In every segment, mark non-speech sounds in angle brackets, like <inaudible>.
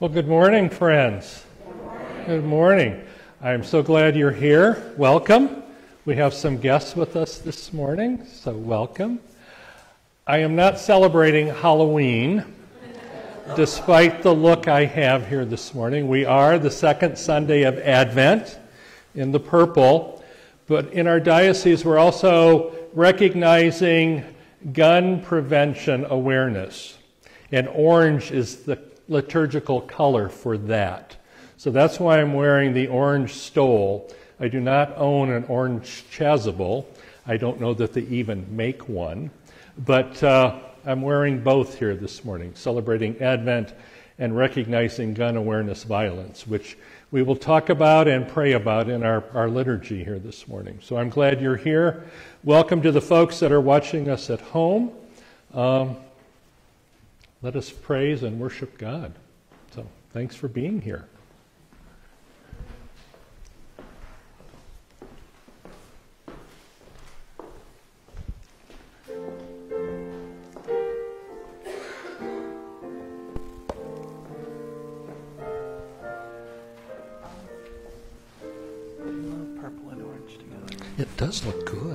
Well, good morning, friends. Good morning. I'm so glad you're here. Welcome. We have some guests with us this morning, so welcome. I am not celebrating Halloween, despite the look I have here this morning. We are the second Sunday of Advent in the purple, but in our diocese, we're also recognizing gun prevention awareness. And orange is the liturgical color for that. So that's why I'm wearing the orange stole. I do not own an orange chasuble. I don't know that they even make one. But uh, I'm wearing both here this morning, celebrating Advent and recognizing gun awareness violence, which we will talk about and pray about in our, our liturgy here this morning. So I'm glad you're here. Welcome to the folks that are watching us at home. Um, let us praise and worship God. So thanks for being here. Purple and orange together. It does look good.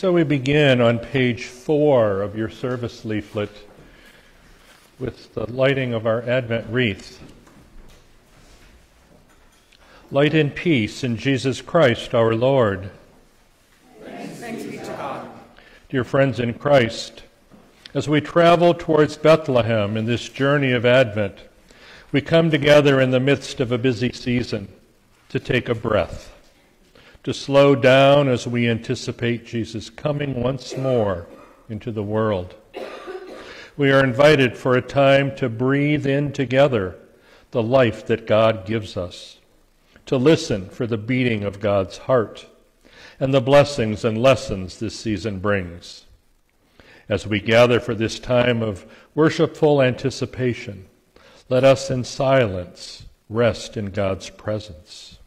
So we begin on page four of your service leaflet with the lighting of our Advent wreath. Light in peace in Jesus Christ our Lord. Thanks be to God. Dear friends in Christ, as we travel towards Bethlehem in this journey of Advent, we come together in the midst of a busy season to take a breath to slow down as we anticipate Jesus coming once more into the world. We are invited for a time to breathe in together the life that God gives us, to listen for the beating of God's heart and the blessings and lessons this season brings. As we gather for this time of worshipful anticipation, let us in silence rest in God's presence.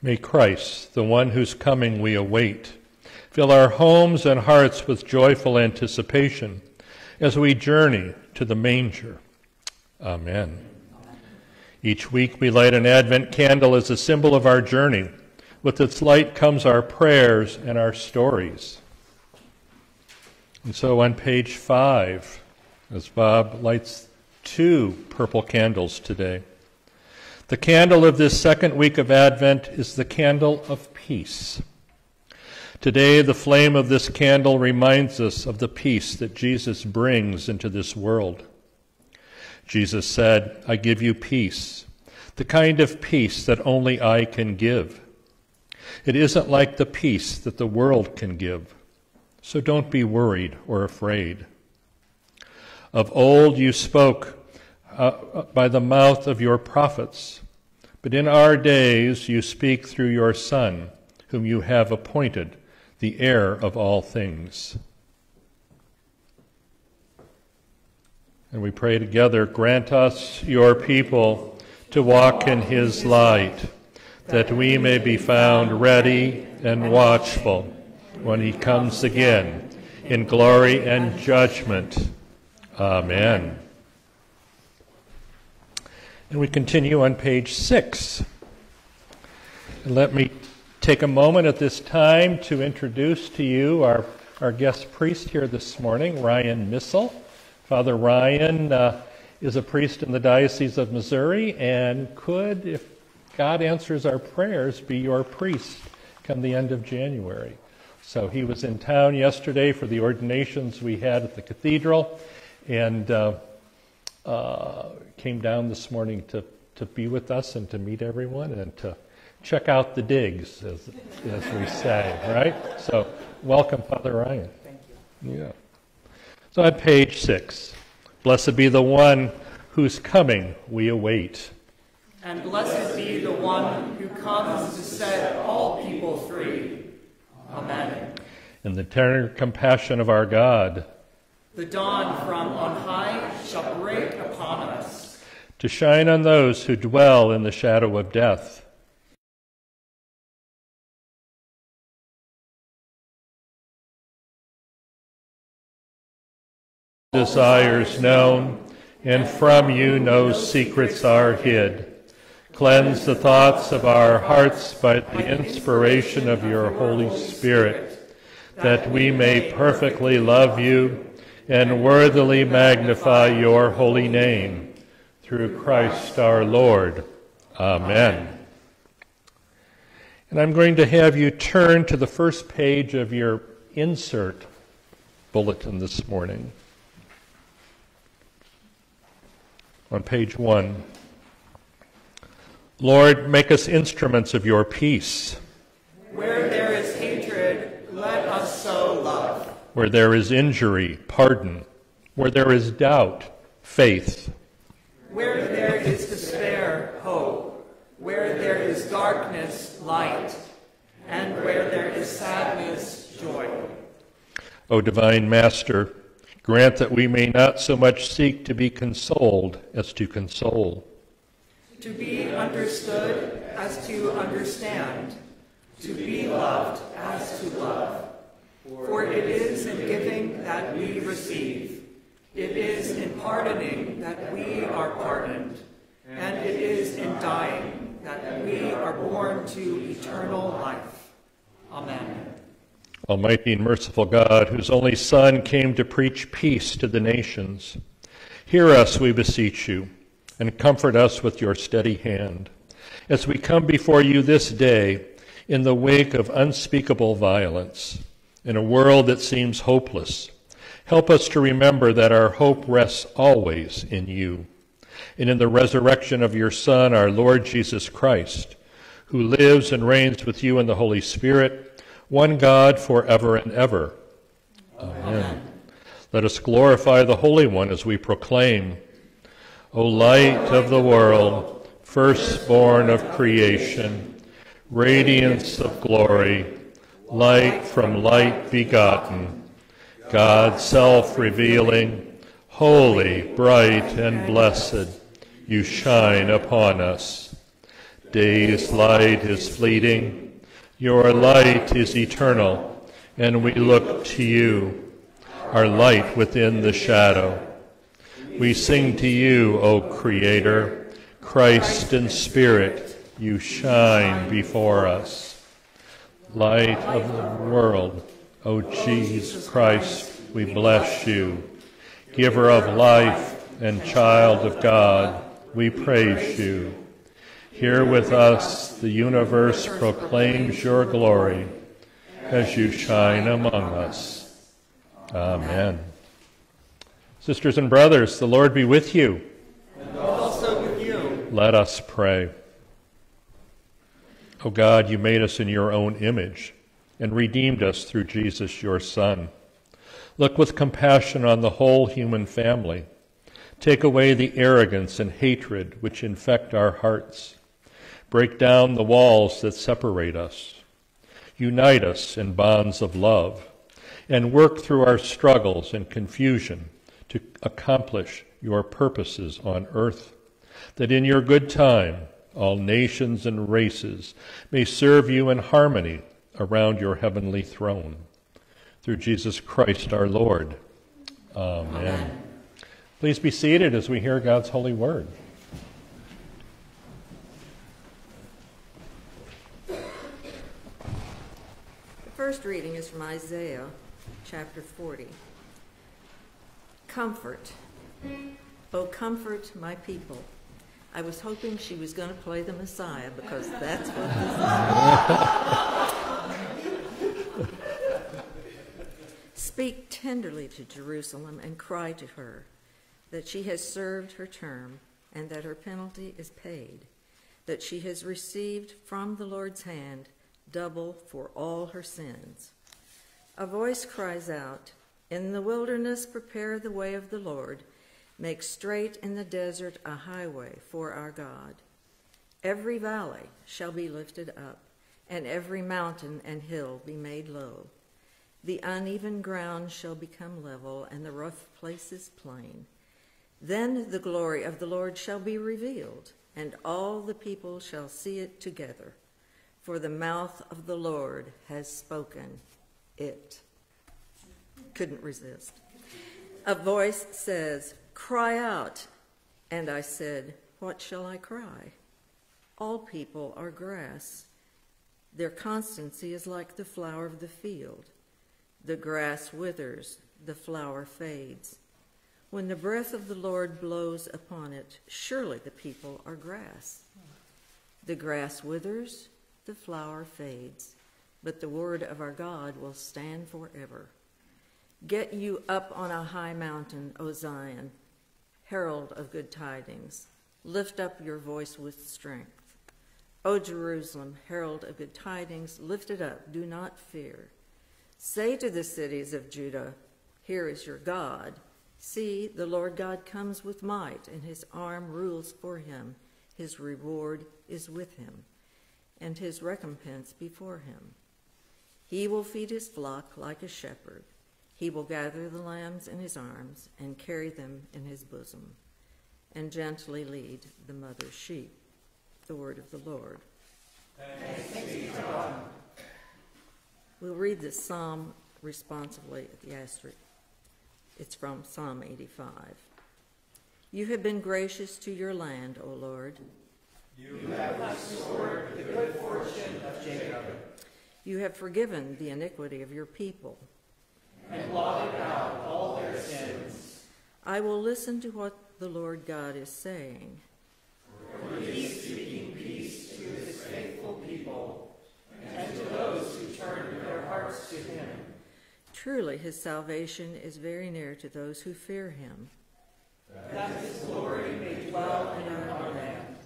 May Christ, the one whose coming we await, fill our homes and hearts with joyful anticipation as we journey to the manger. Amen. Each week we light an Advent candle as a symbol of our journey. With its light comes our prayers and our stories. And so on page five, as Bob lights two purple candles today, the candle of this second week of Advent is the candle of peace. Today, the flame of this candle reminds us of the peace that Jesus brings into this world. Jesus said, I give you peace, the kind of peace that only I can give. It isn't like the peace that the world can give, so don't be worried or afraid. Of old you spoke uh, by the mouth of your prophets. But in our days you speak through your Son, whom you have appointed, the heir of all things. And we pray together grant us, your people, to walk in his light, that we may be found ready and watchful when he comes again in glory and judgment. Amen. And we continue on page six. And let me take a moment at this time to introduce to you our, our guest priest here this morning, Ryan Missel. Father Ryan uh, is a priest in the Diocese of Missouri and could, if God answers our prayers, be your priest come the end of January. So he was in town yesterday for the ordinations we had at the cathedral, and uh, uh, came down this morning to, to be with us and to meet everyone and to check out the digs, as, as we say, right? So, welcome, Father Ryan. Thank you. Yeah. So, at page six, blessed be the one whose coming we await. And blessed be the one who comes to set all people free. Amen. In the tender compassion of our God, the dawn from on high shall break upon us. To shine on those who dwell in the shadow of death. Desires known, and from you no secrets are hid. Cleanse the thoughts of our hearts by the inspiration of your Holy Spirit, that we may perfectly love you and worthily magnify your holy name. Through Christ our Lord. Amen. And I'm going to have you turn to the first page of your insert bulletin this morning. On page one. Lord, make us instruments of your peace. Where there is hatred, let us sow love. Where there is injury, pardon. Where there is doubt, faith. Where there is despair, hope. Where there is darkness, light. And where there is sadness, joy. O divine Master, grant that we may not so much seek to be consoled as to console, To be understood as to understand. To be loved as to love. For it is in giving that we receive. It is in pardoning that we are pardoned. And it is in dying that we are born to eternal life. Amen. Almighty and merciful God, whose only Son came to preach peace to the nations, hear us, we beseech you, and comfort us with your steady hand. As we come before you this day in the wake of unspeakable violence, in a world that seems hopeless, help us to remember that our hope rests always in you and in the resurrection of your Son, our Lord Jesus Christ, who lives and reigns with you in the Holy Spirit one God forever and ever. Amen. Amen. Let us glorify the Holy One as we proclaim, O light of the world, firstborn of creation, radiance of glory, light from light begotten, God self revealing, holy, bright, and blessed, you shine upon us. Day's light is fleeting your light is eternal, and we look to you, our light within the shadow. We sing to you, O Creator, Christ and Spirit, you shine before us. Light of the world, O Jesus Christ, we bless you. Giver of life and child of God, we praise you. Here with us, the universe proclaims your glory as you shine among us. Amen. Sisters and brothers, the Lord be with you. And also with you. Let us pray. O God, you made us in your own image and redeemed us through Jesus, your Son. Look with compassion on the whole human family. Take away the arrogance and hatred which infect our hearts Break down the walls that separate us. Unite us in bonds of love and work through our struggles and confusion to accomplish your purposes on earth, that in your good time all nations and races may serve you in harmony around your heavenly throne. Through Jesus Christ our Lord. Amen. Amen. Please be seated as we hear God's holy word. The first reading is from Isaiah chapter 40. Comfort. Oh, comfort my people. I was hoping she was going to play the Messiah because that's what this is. Speak tenderly to Jerusalem and cry to her that she has served her term and that her penalty is paid, that she has received from the Lord's hand double for all her sins. A voice cries out, In the wilderness prepare the way of the Lord, make straight in the desert a highway for our God. Every valley shall be lifted up, and every mountain and hill be made low. The uneven ground shall become level, and the rough places plain. Then the glory of the Lord shall be revealed, and all the people shall see it together for the mouth of the Lord has spoken it. Couldn't resist. A voice says, Cry out. And I said, What shall I cry? All people are grass. Their constancy is like the flower of the field. The grass withers, the flower fades. When the breath of the Lord blows upon it, surely the people are grass. The grass withers, the flower fades, but the word of our God will stand forever. Get you up on a high mountain, O Zion, herald of good tidings. Lift up your voice with strength. O Jerusalem, herald of good tidings, lift it up, do not fear. Say to the cities of Judah, Here is your God. See, the Lord God comes with might, and his arm rules for him. His reward is with him, and his recompense before him. He will feed his flock like a shepherd. He will gather the lambs in his arms and carry them in his bosom, and gently lead the mother sheep. The word of the Lord. We'll read this psalm responsively at the asterisk. It's from Psalm 85. You have been gracious to your land, O Lord. You have restored the good fortune of Jacob. You have forgiven the iniquity of your people. And blotted out all their sins. I will listen to what the Lord God is saying. For he is speaking peace to his faithful people, and to those who turn their hearts to him. Truly, his salvation is very near to those who fear him. That his glory may dwell in our land.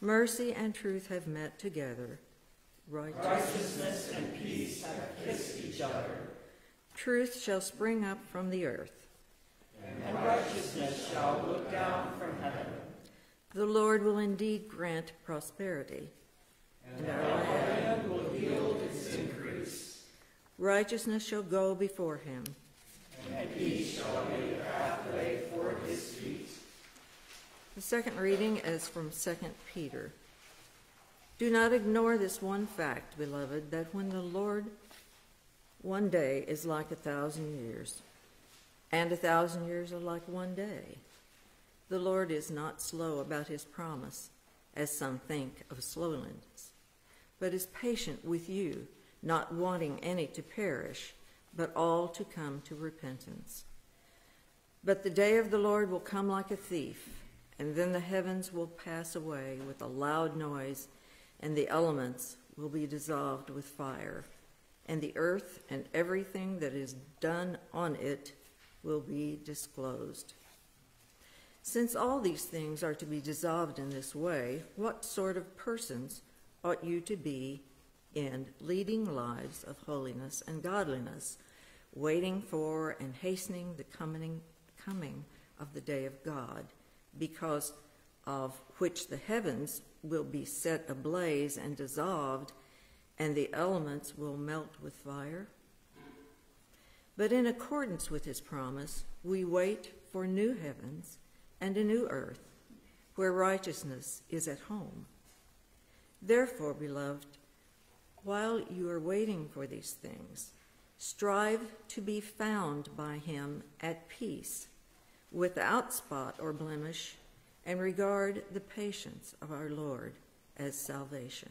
Mercy and truth have met together. Righteousness and peace have kissed each other. Truth shall spring up from the earth. And righteousness shall look down from heaven. The Lord will indeed grant prosperity. And our land will yield its increase. Righteousness shall go before him. And peace shall make a pathway for his feet. The second reading is from 2 Peter. Do not ignore this one fact, beloved, that when the Lord one day is like a thousand years, and a thousand years are like one day. The Lord is not slow about his promise, as some think of slowness, but is patient with you, not wanting any to perish, but all to come to repentance. But the day of the Lord will come like a thief, and then the heavens will pass away with a loud noise, and the elements will be dissolved with fire and the earth and everything that is done on it will be disclosed. Since all these things are to be dissolved in this way, what sort of persons ought you to be in leading lives of holiness and godliness, waiting for and hastening the coming, coming of the day of God, because of which the heavens will be set ablaze and dissolved, and the elements will melt with fire? But in accordance with his promise, we wait for new heavens and a new earth, where righteousness is at home. Therefore, beloved, while you are waiting for these things, strive to be found by him at peace, without spot or blemish, and regard the patience of our Lord as salvation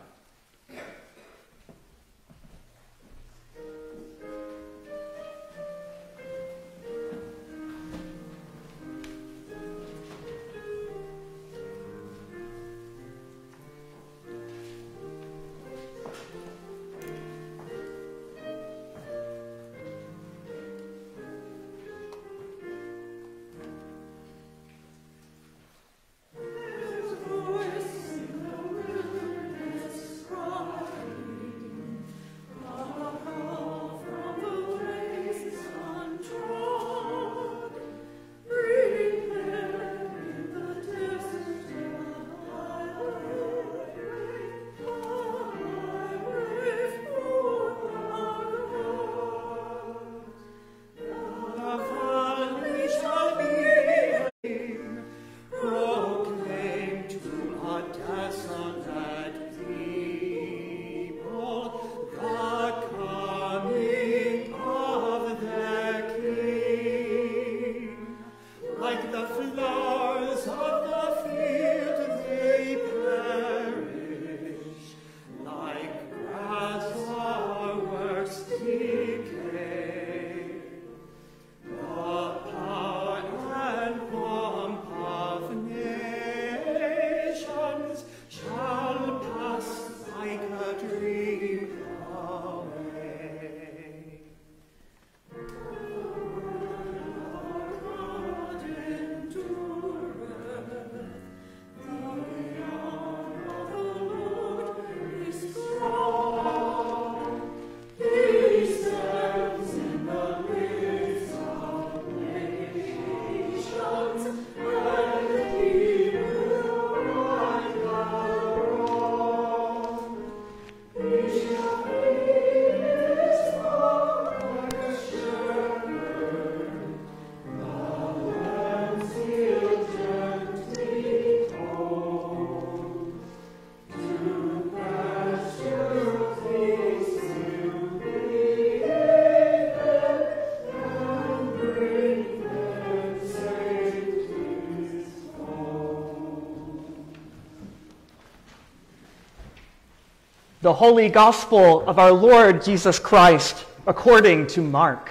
The Holy Gospel of our Lord Jesus Christ according to Mark.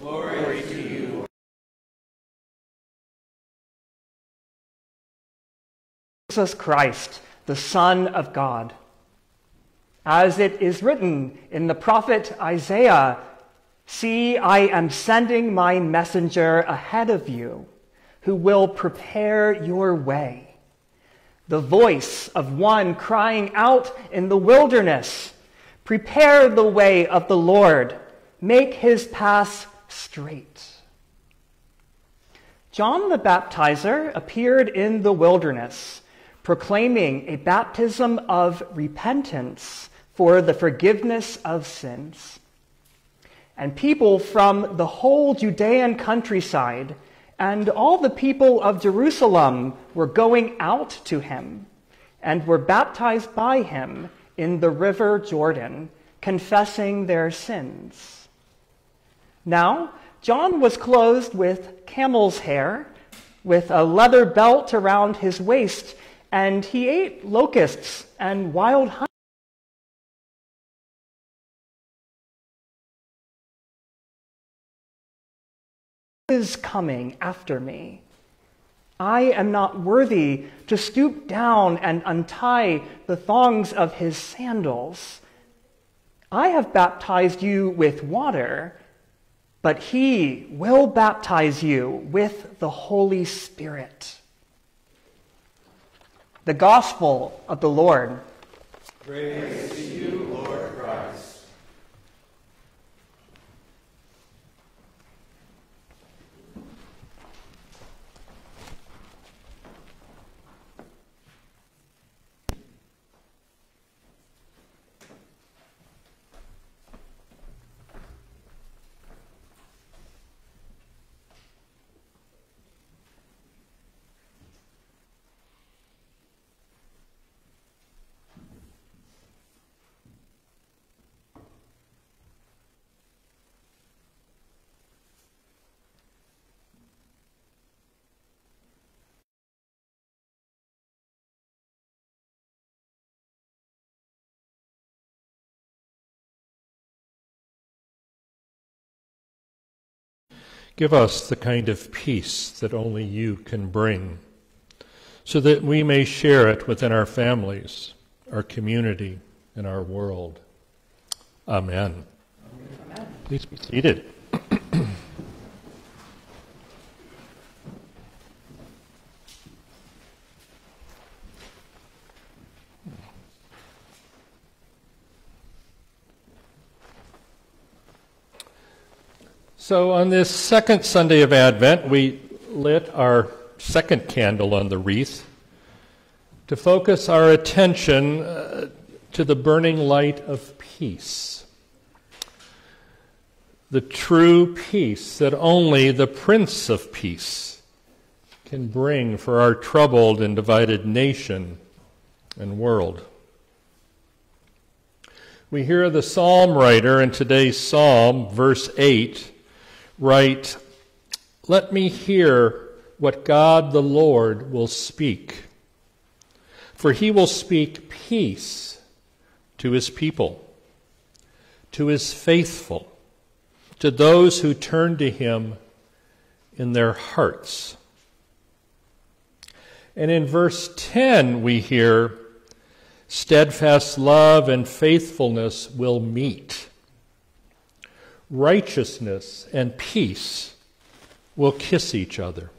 Glory to you. Jesus Christ, the Son of God. As it is written in the prophet Isaiah, See, I am sending my messenger ahead of you, who will prepare your way the voice of one crying out in the wilderness Prepare the way of the Lord, make his path straight. John the Baptizer appeared in the wilderness, proclaiming a baptism of repentance for the forgiveness of sins. And people from the whole Judean countryside and all the people of Jerusalem were going out to him and were baptized by him in the river Jordan, confessing their sins. Now, John was clothed with camel's hair, with a leather belt around his waist, and he ate locusts and wild honey. Is coming after me. I am not worthy to stoop down and untie the thongs of his sandals. I have baptized you with water, but he will baptize you with the Holy Spirit. The Gospel of the Lord. Praise to you, Lord Christ. Give us the kind of peace that only you can bring, so that we may share it within our families, our community, and our world. Amen. Amen. Please be seated. So, on this second Sunday of Advent, we lit our second candle on the wreath to focus our attention uh, to the burning light of peace. The true peace that only the Prince of Peace can bring for our troubled and divided nation and world. We hear the psalm writer in today's psalm, verse 8 write, Let me hear what God the Lord will speak. For he will speak peace to his people, to his faithful, to those who turn to him in their hearts. And in verse 10, we hear, steadfast love and faithfulness will meet righteousness and peace will kiss each other.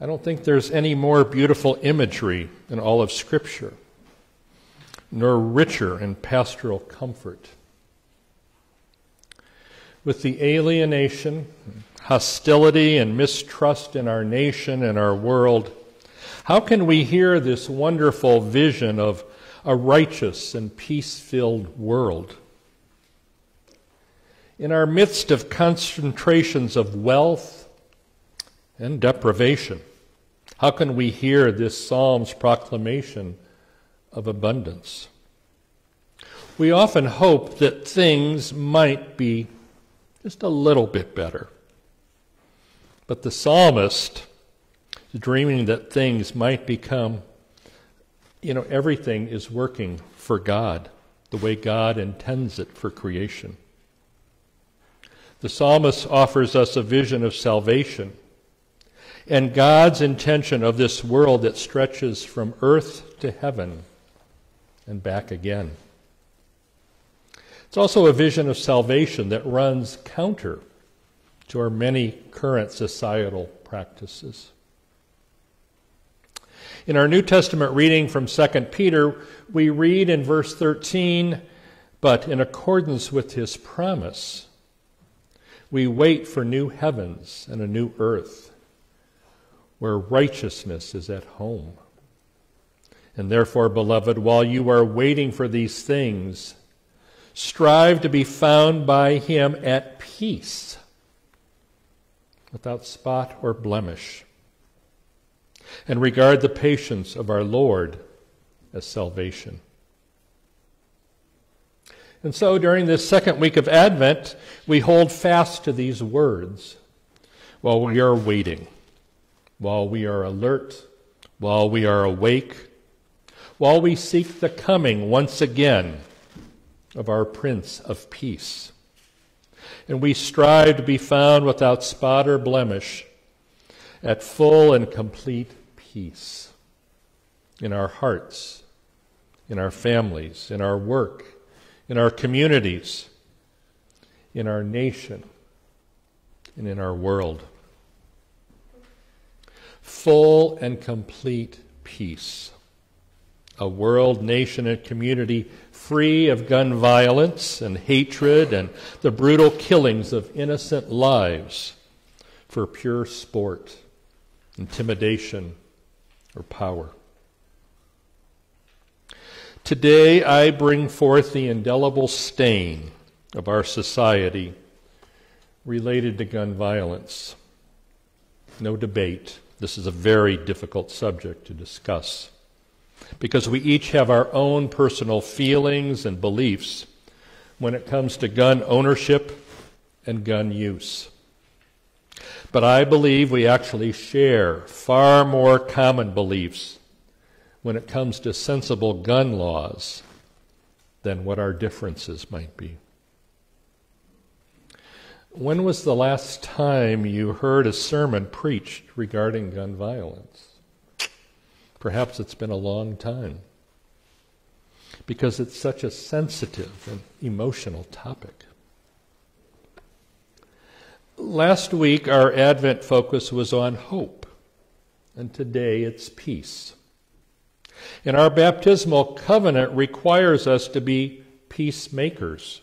I don't think there's any more beautiful imagery in all of Scripture, nor richer in pastoral comfort. With the alienation, hostility, and mistrust in our nation and our world, how can we hear this wonderful vision of a righteous and peace filled world. In our midst of concentrations of wealth and deprivation, how can we hear this psalm's proclamation of abundance? We often hope that things might be just a little bit better. But the psalmist is dreaming that things might become you know, everything is working for God, the way God intends it for creation. The psalmist offers us a vision of salvation and God's intention of this world that stretches from earth to heaven and back again. It's also a vision of salvation that runs counter to our many current societal practices. In our New Testament reading from 2 Peter, we read in verse 13, but in accordance with his promise, we wait for new heavens and a new earth where righteousness is at home. And therefore, beloved, while you are waiting for these things, strive to be found by him at peace, without spot or blemish and regard the patience of our Lord as salvation. And so during this second week of Advent, we hold fast to these words while we are waiting, while we are alert, while we are awake, while we seek the coming once again of our Prince of Peace. And we strive to be found without spot or blemish at full and complete peace in our hearts, in our families, in our work, in our communities, in our nation, and in our world. Full and complete peace. A world, nation, and community free of gun violence and hatred and the brutal killings of innocent lives for pure sport, intimidation, or power. Today, I bring forth the indelible stain of our society related to gun violence. No debate. This is a very difficult subject to discuss because we each have our own personal feelings and beliefs when it comes to gun ownership and gun use. But I believe we actually share far more common beliefs when it comes to sensible gun laws than what our differences might be. When was the last time you heard a sermon preached regarding gun violence? Perhaps it's been a long time because it's such a sensitive and emotional topic. Last week, our Advent focus was on hope, and today it's peace. And our baptismal covenant requires us to be peacemakers,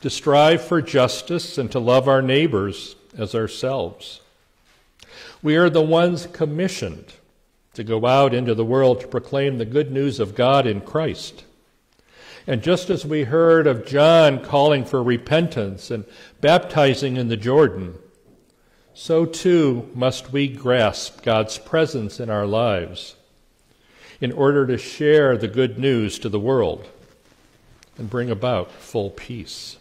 to strive for justice and to love our neighbors as ourselves. We are the ones commissioned to go out into the world to proclaim the good news of God in Christ. And just as we heard of John calling for repentance and baptizing in the Jordan, so too must we grasp God's presence in our lives in order to share the good news to the world and bring about full peace.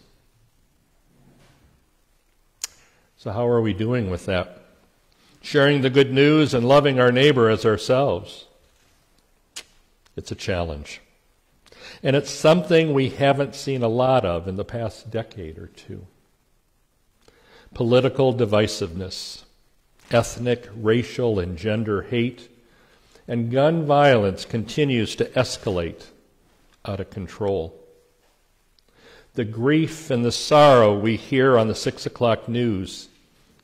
So, how are we doing with that? Sharing the good news and loving our neighbor as ourselves. It's a challenge. And it's something we haven't seen a lot of in the past decade or two. Political divisiveness, ethnic, racial, and gender hate, and gun violence continues to escalate out of control. The grief and the sorrow we hear on the six o'clock news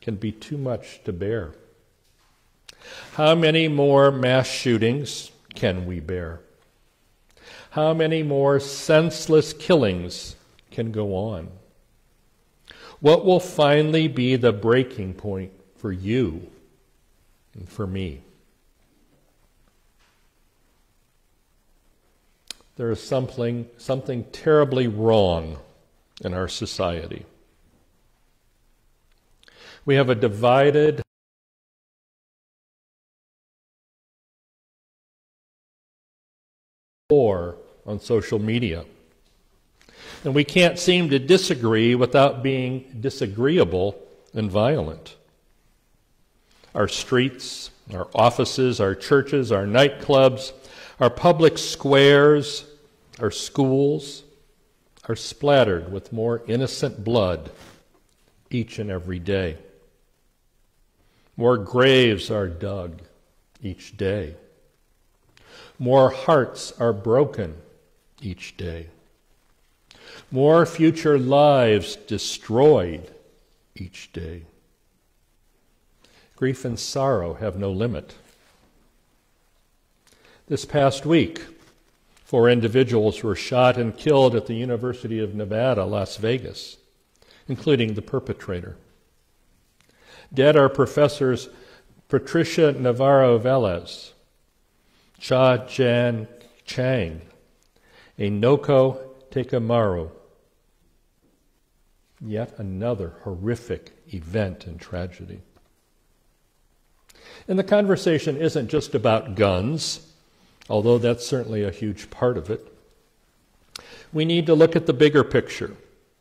can be too much to bear. How many more mass shootings can we bear? How many more senseless killings can go on? What will finally be the breaking point for you and for me? There is something, something terribly wrong in our society. We have a divided war on social media. And we can't seem to disagree without being disagreeable and violent. Our streets, our offices, our churches, our nightclubs, Our public squares, our schools, are splattered with more innocent blood each and every day. More graves are dug each day. More hearts are broken each day. More future lives destroyed each day. Grief and sorrow have no limit. This past week, four individuals were shot and killed at the University of Nevada, Las Vegas, including the perpetrator. Dead are professors Patricia Navarro Velez, Cha Jan Chang, Naoko Takemaru. Yet another horrific event and tragedy. And the conversation isn't just about guns, although that's certainly a huge part of it. We need to look at the bigger picture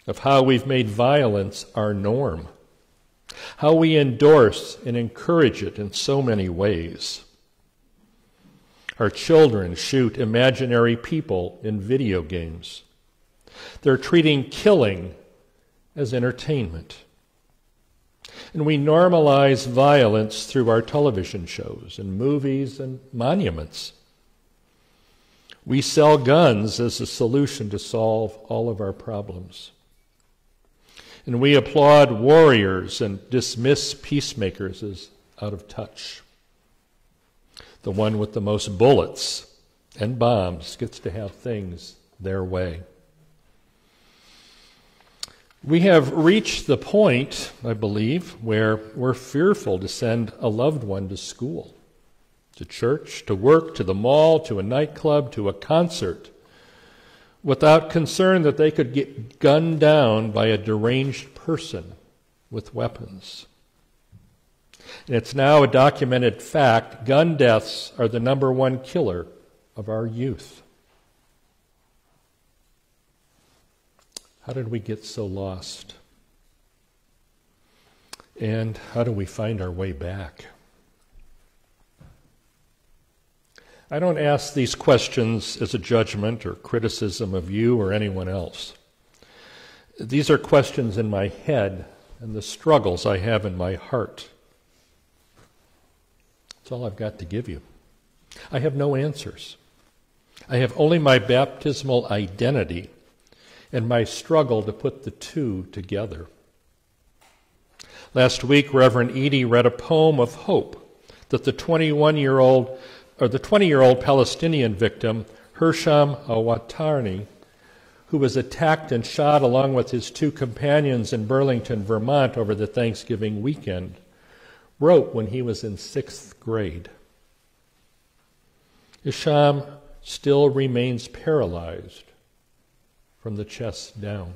of how we've made violence our norm, how we endorse and encourage it in so many ways. Our children shoot imaginary people in video games. They're treating killing as entertainment. And we normalize violence through our television shows and movies and monuments. We sell guns as a solution to solve all of our problems. And we applaud warriors and dismiss peacemakers as out of touch. The one with the most bullets and bombs gets to have things their way. We have reached the point, I believe, where we're fearful to send a loved one to school, to church, to work, to the mall, to a nightclub, to a concert, without concern that they could get gunned down by a deranged person with weapons. And it's now a documented fact gun deaths are the number one killer of our youth. How did we get so lost? And how do we find our way back? I don't ask these questions as a judgment or criticism of you or anyone else. These are questions in my head and the struggles I have in my heart. That's all I've got to give you. I have no answers. I have only my baptismal identity and my struggle to put the two together. Last week, Reverend Edie read a poem of hope that the 21 year old or the 20 year old Palestinian victim, Hisham Awartani, who was attacked and shot along with his two companions in Burlington, Vermont over the Thanksgiving weekend, wrote when he was in sixth grade. Hisham still remains paralyzed from the chest down.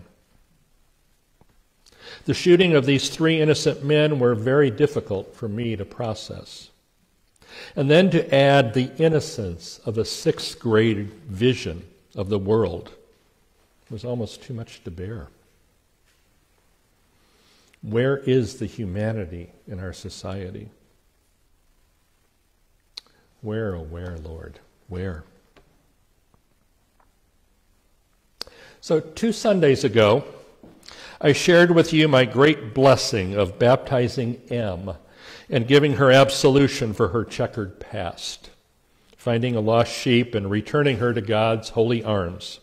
The shooting of these three innocent men were very difficult for me to process. And then to add the innocence of a sixth grade vision of the world was almost too much to bear. Where is the humanity in our society? Where, oh, where, Lord? Where? So, two Sundays ago, I shared with you my great blessing of baptizing M and giving her absolution for her checkered past, finding a lost sheep and returning her to God's holy arms.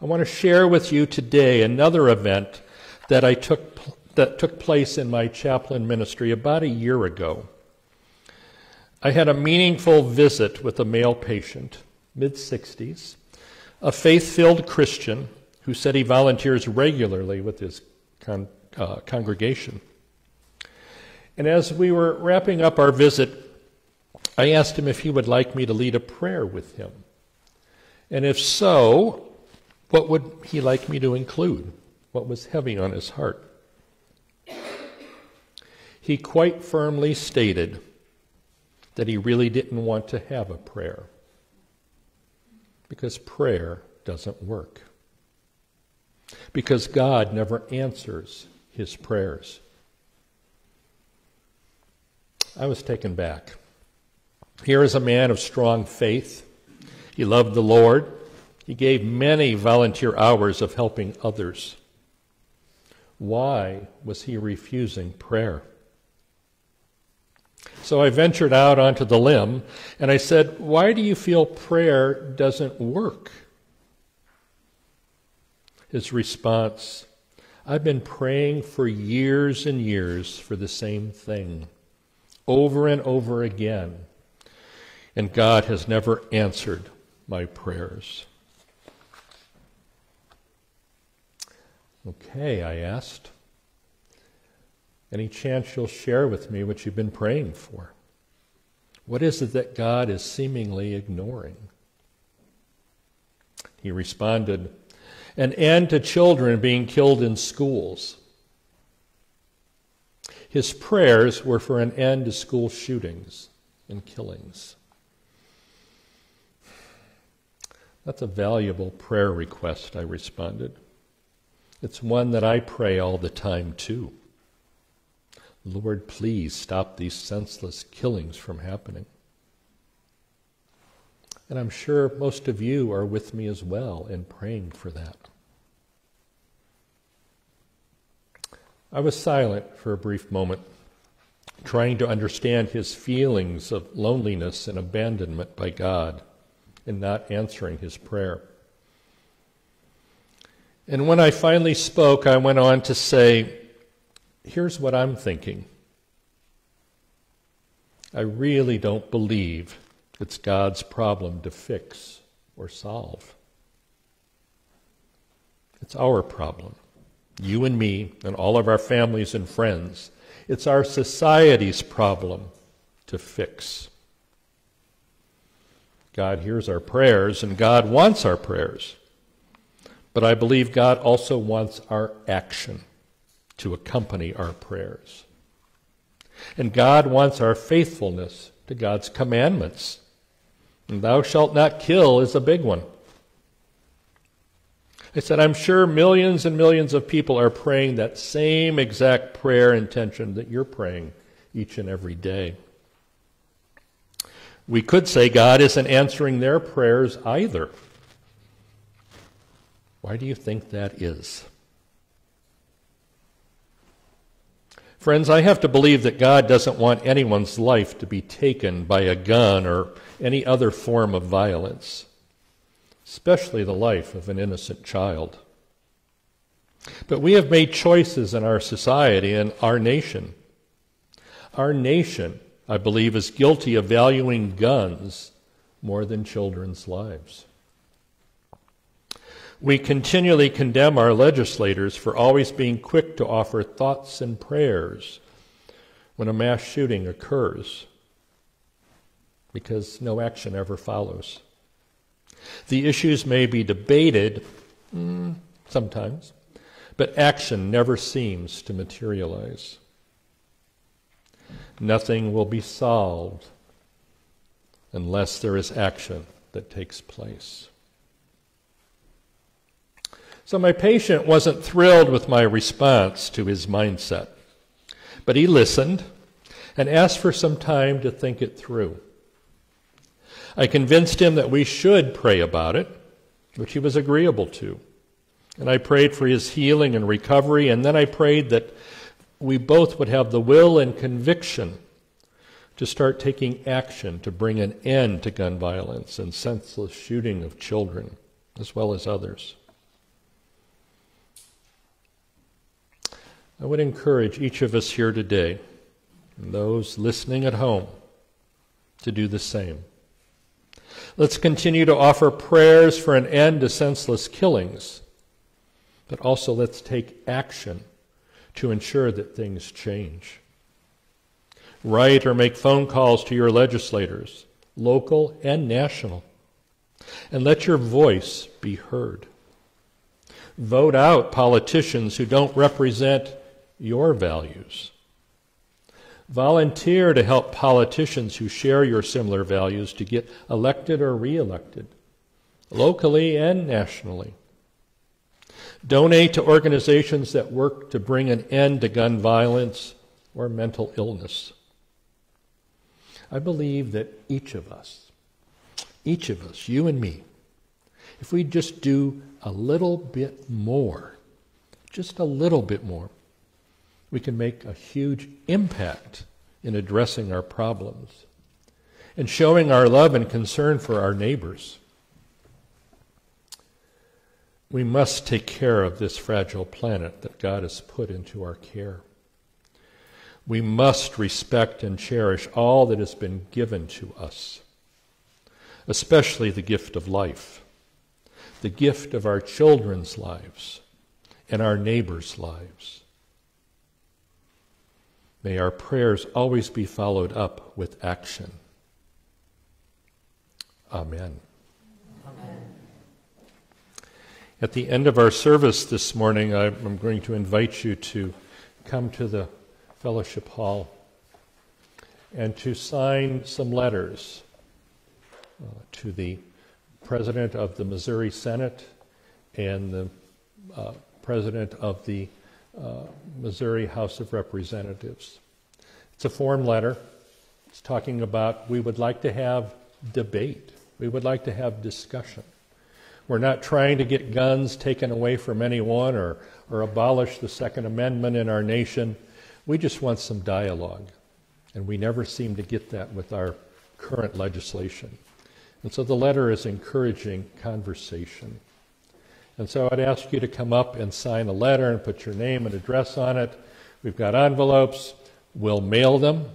I want to share with you today another event that I took that took place in my chaplain ministry about a year ago. I had a meaningful visit with a male patient, mid 60s, a faith filled Christian who said he volunteers regularly with his con- uh, congregation. And as we were wrapping up our visit, I asked him if he would like me to lead a prayer with him. And if so, what would he like me to include? What was heavy on his heart? He quite firmly stated that he really didn't want to have a prayer because prayer doesn't work. Because God never answers his prayers. I was taken back. Here is a man of strong faith. He loved the Lord. He gave many volunteer hours of helping others. Why was he refusing prayer? So I ventured out onto the limb and I said, Why do you feel prayer doesn't work? His response, I've been praying for years and years for the same thing, over and over again, and God has never answered my prayers. Okay, I asked. Any chance you'll share with me what you've been praying for? What is it that God is seemingly ignoring? He responded, An end to children being killed in schools. His prayers were for an end to school shootings and killings. That's a valuable prayer request, I responded. It's one that I pray all the time, too. Lord, please stop these senseless killings from happening. And I'm sure most of you are with me as well in praying for that. I was silent for a brief moment, trying to understand his feelings of loneliness and abandonment by God in not answering his prayer. And when I finally spoke, I went on to say, Here's what I'm thinking. I really don't believe it's God's problem to fix or solve. It's our problem. You and me, and all of our families and friends. It's our society's problem to fix. God hears our prayers, and God wants our prayers. But I believe God also wants our action to accompany our prayers. And God wants our faithfulness to God's commandments. And thou shalt not kill is a big one. I said, I'm sure millions and millions of people are praying that same exact prayer intention that you're praying each and every day. We could say God isn't answering their prayers either. Why do you think that is? Friends, I have to believe that God doesn't want anyone's life to be taken by a gun or any other form of violence, especially the life of an innocent child. But we have made choices in our society and our nation. Our nation, I believe, is guilty of valuing guns more than children's lives. We continually condemn our legislators for always being quick to offer thoughts and prayers when a mass shooting occurs because no action ever follows. The issues may be debated mm, sometimes, but action never seems to materialize. Nothing will be solved unless there is action that takes place. So my patient wasn't thrilled with my response to his mindset, but he listened and asked for some time to think it through. I convinced him that we should pray about it, which he was agreeable to. And I prayed for his healing and recovery, and then I prayed that we both would have the will and conviction to start taking action to bring an end to gun violence and senseless shooting of children, as well as others. I would encourage each of us here today, and those listening at home, to do the same. Let's continue to offer prayers for an end to senseless killings, but also let's take action to ensure that things change. Write or make phone calls to your legislators, local and national, and let your voice be heard. Vote out politicians who don't represent your values. Volunteer to help politicians who share your similar values to get elected or reelected, locally and nationally. Donate to organizations that work to bring an end to gun violence or mental illness. I believe that each of us, each of us, you and me, if we just do a little bit more, just a little bit more, we can make a huge impact in addressing our problems and showing our love and concern for our neighbors. We must take care of this fragile planet that God has put into our care. We must respect and cherish all that has been given to us, especially the gift of life, the gift of our children's lives and our neighbors' lives. May our prayers always be followed up with action. Amen. Amen. At the end of our service this morning, I'm going to invite you to come to the fellowship hall and to sign some letters uh, to the president of the Missouri Senate and the uh, president of the uh, Missouri House of Representatives. It's a form letter. It's talking about we would like to have debate, we would like to have discussion. We're not trying to get guns taken away from anyone or, or abolish the Second Amendment in our nation. We just want some dialogue. And we never seem to get that with our current legislation. And so the letter is encouraging conversation. And so I'd ask you to come up and sign a letter and put your name and address on it. We've got envelopes. We'll mail them.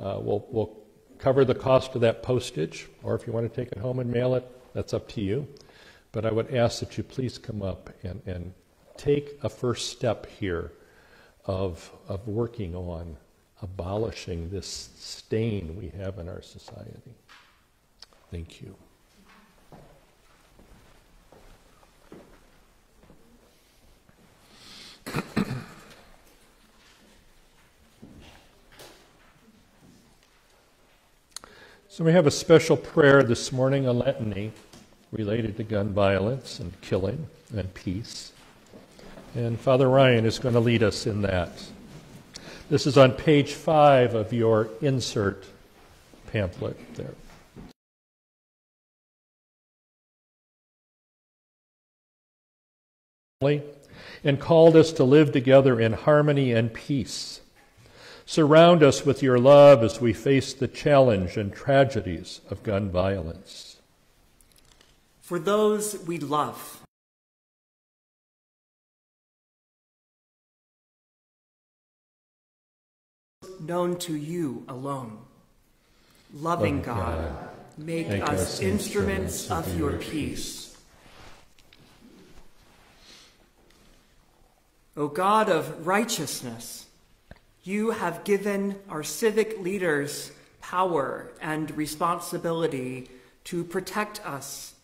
Uh, we'll, we'll cover the cost of that postage, or if you want to take it home and mail it, that's up to you. But I would ask that you please come up and, and take a first step here of, of working on abolishing this stain we have in our society. Thank you. So we have a special prayer this morning, a litany related to gun violence and killing and peace. And Father Ryan is going to lead us in that. This is on page five of your insert pamphlet there. And called us to live together in harmony and peace. Surround us with your love as we face the challenge and tragedies of gun violence. For those we love, known to you alone. Loving God, make, make us instruments of your peace. O God of righteousness, you have given our civic leaders power and responsibility to protect us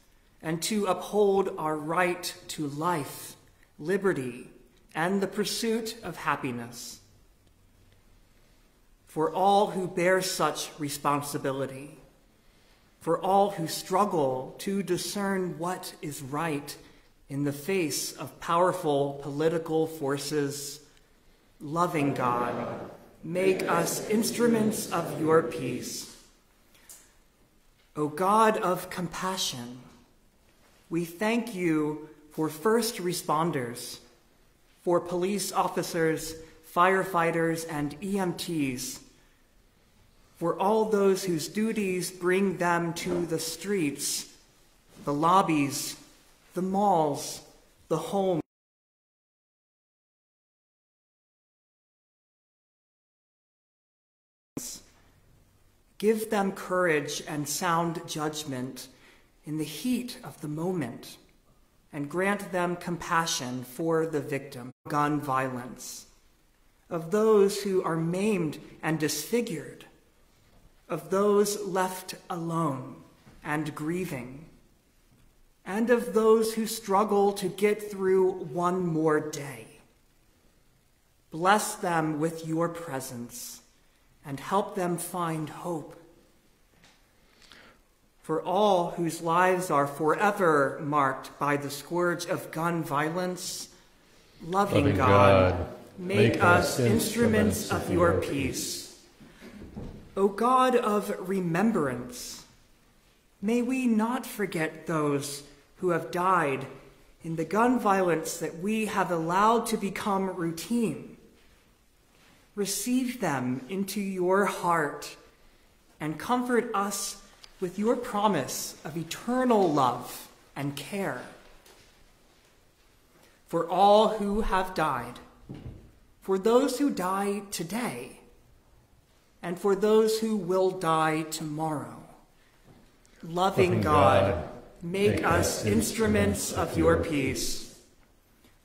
and to uphold our right to life, liberty, and the pursuit of happiness. For all who bear such responsibility, for all who struggle to discern what is right in the face of powerful political forces, loving God, make us instruments of your peace. O God of compassion, we thank you for first responders, for police officers, firefighters, and EMTs for all those whose duties bring them to the streets, the lobbies, the malls, the homes. Give them courage and sound judgment in the heat of the moment, and grant them compassion for the victim. Gun violence, of those who are maimed and disfigured. Of those left alone and grieving, and of those who struggle to get through one more day. Bless them with your presence and help them find hope. For all whose lives are forever marked by the scourge of gun violence, loving, loving God, God, make, us instruments, instruments of your peace O God of remembrance, may we not forget those who have died in the gun violence that we have allowed to become routine. Receive them into your heart and comfort us with your promise of eternal love and care. For all who have died, for those who die today, and for those who will die tomorrow. Loving, Loving God, God, make, us instruments of your peace.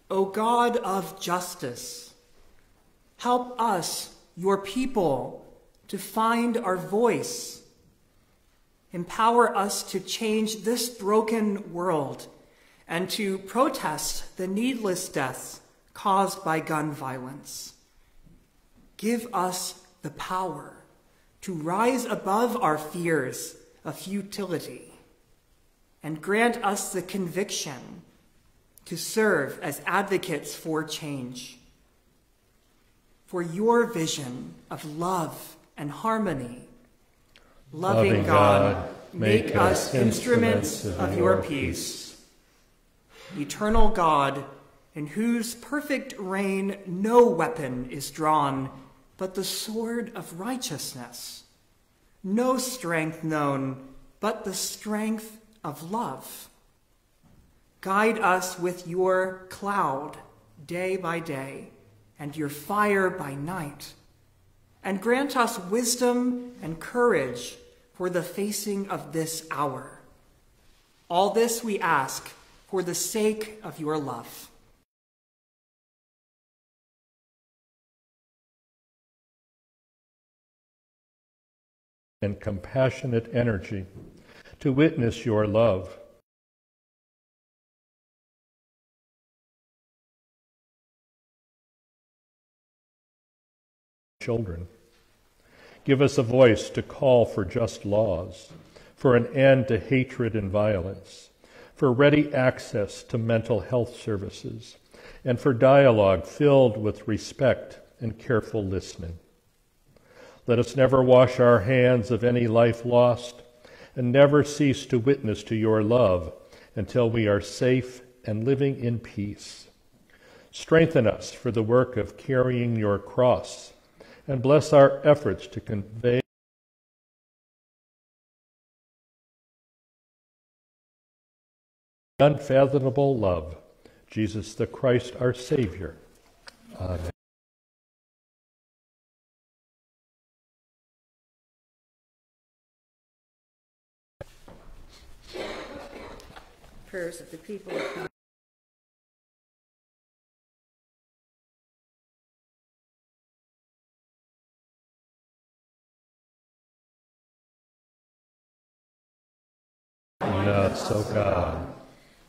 O God of justice, help us, your people, to find our voice. Empower us to change this broken world and to protest the needless deaths caused by gun violence. Give us the power to rise above our fears of futility and grant us the conviction to serve as advocates for change. For your vision of love and harmony, loving, Loving God, God, make, us instruments of your peace. Eternal God, in whose perfect reign no weapon is drawn but the sword of righteousness, no strength known but the strength of love. Guide us with your cloud day by day and your fire by night, and grant us wisdom and courage for the facing of this hour. All this we ask for the sake of your love. and compassionate energy to witness your love. Children, give us a voice to call for just laws, for an end to hatred and violence, for ready access to mental health services, and for dialogue filled with respect and careful listening. Let us never wash our hands of any life lost and never cease to witness to your love until we are safe and living in peace. Strengthen us for the work of carrying your cross and bless our efforts to convey unfathomable love, Jesus the Christ, our Savior. Amen. Prayers of the people of God. Us, O God.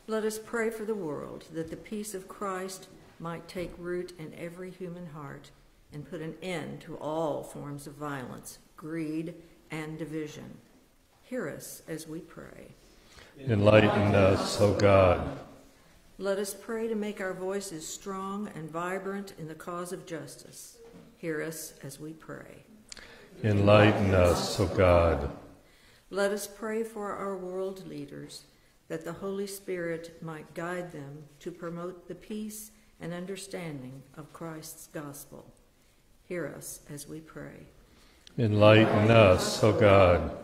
Let us pray for the world that the peace of Christ might take root in every human heart and put an end to all forms of violence, greed, and division. Hear us as we pray. Enlighten us, O God. Let us pray to make our voices strong and vibrant in the cause of justice. Hear us as we pray. Enlighten us, O God. Let us pray for our world leaders that the Holy Spirit might guide them to promote the peace and understanding of Christ's gospel. Hear us as we pray. Enlighten us, O God.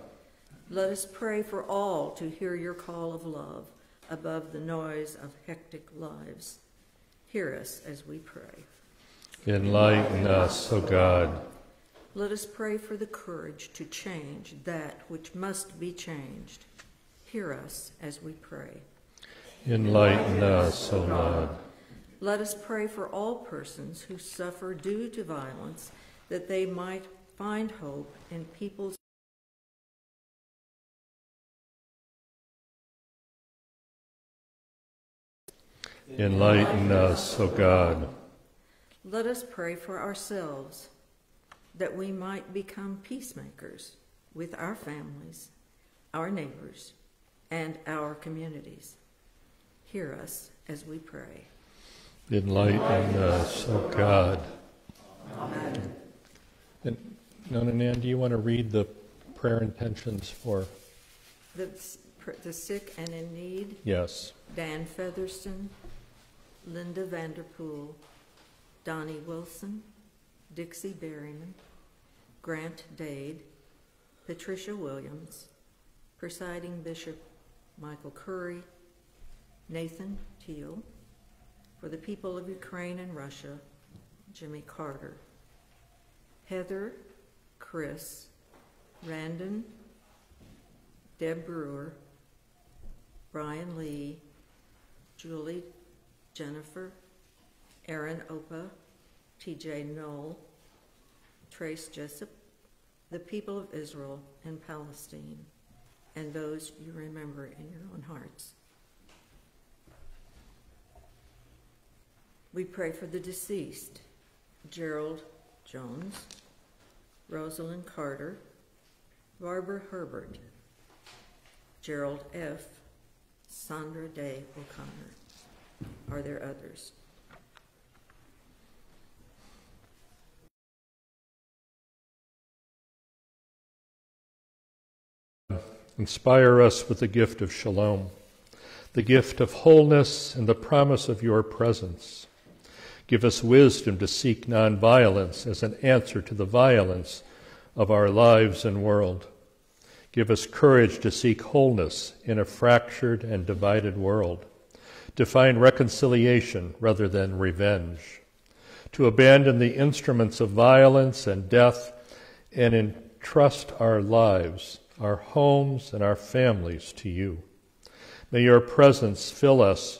Let us pray for all to hear your call of love above the noise of hectic lives. Hear us as we pray. Enlighten us, O God. Let us pray for the courage to change that which must be changed. Hear us as we pray. Enlighten us, O God. Let us pray for all persons who suffer due to violence, that they might find hope in people's Enlighten us, O God. Let us pray for ourselves, that we might become peacemakers with our families, our neighbors, and our communities. Hear us as we pray. Enlighten us, O God. Amen. And Nona Nan, do you want to read the prayer intentions for? The, the sick and in need, Yes. Dan Featherston, Linda Vanderpool, Donnie Wilson, Dixie Berryman, Grant Dade, Patricia Williams, presiding Bishop Michael Curry, Nathan Teal, for the people of Ukraine and Russia, Jimmy Carter, Heather, Chris, Randon, Deb Brewer, Brian Lee, Julie, Jennifer, Aaron Opa, TJ Knoll, Trace Jessup, the people of Israel and Palestine, and those you remember in your own hearts. We pray for the deceased, Gerald Jones, Rosalynn Carter, Barbara Herbert, Gerald F., Sandra Day O'Connor. Are there others? Inspire us with the gift of shalom, the gift of wholeness, and the promise of your presence. Give us wisdom to seek nonviolence as an answer to the violence of our lives and world. Give us courage to seek wholeness in a fractured and divided world, to find reconciliation rather than revenge, to abandon the instruments of violence and death and entrust our lives, our homes, and our families to you. May your presence fill us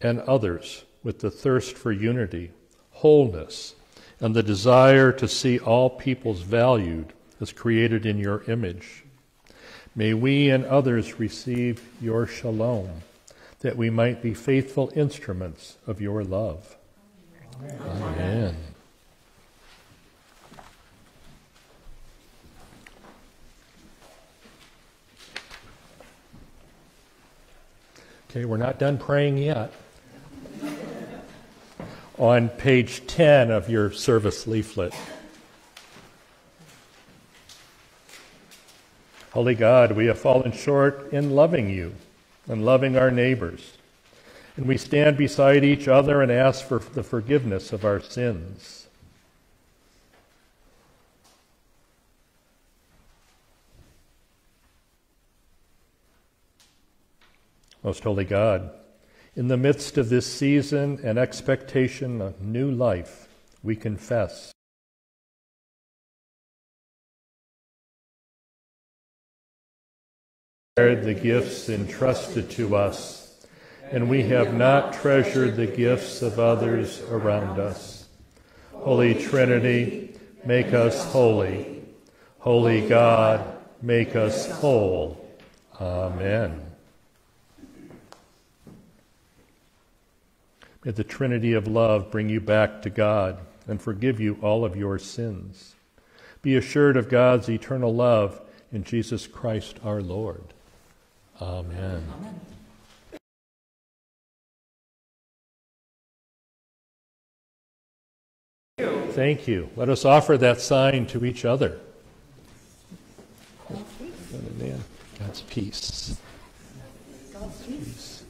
and others with the thirst for unity, wholeness, and the desire to see all peoples valued as created in your image. May we and others receive your shalom, that we might be faithful instruments of your love. Amen. Amen. Okay, we're not done praying yet. On page 10 of your service leaflet. Holy God, we have fallen short in loving you and loving our neighbors. And we stand beside each other and ask for the forgiveness of our sins. Most Holy God, in the midst of this season and expectation of new life, we confess the gifts entrusted to us, and we have not treasured the gifts of others around us. Holy Trinity, make us holy. Holy God, make us whole. Amen. May the Trinity of love bring you back to God and forgive you all of your sins. Be assured of God's eternal love in Jesus Christ our Lord. Amen. Amen. Thank you. Let us offer that sign to each other. God's peace. God's peace.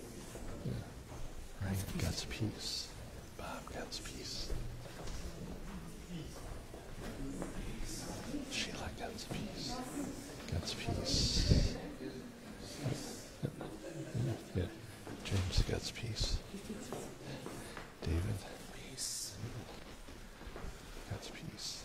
Yeah. Right. God's peace. Bob, God's peace. Sheila, God's peace. God's peace. James, God's peace. David, peace. God's peace.